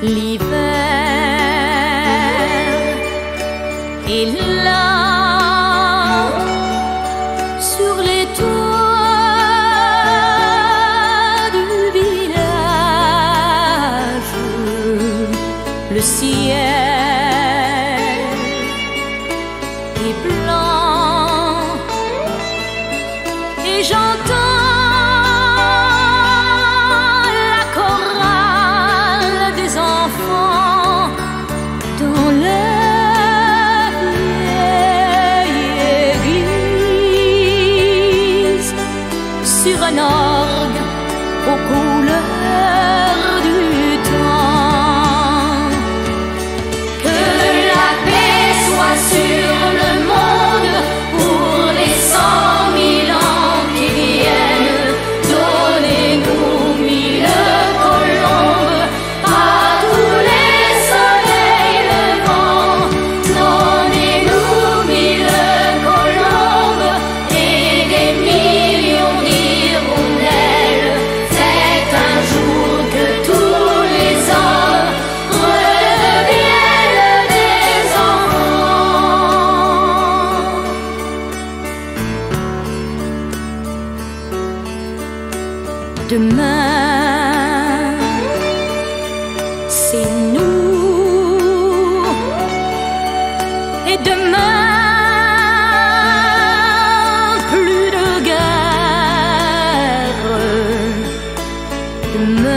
L'hiver est là sur les toits du village. Le ciel. 我哭了。demain. C'est nous. Et demain, plus de guerre. Demain,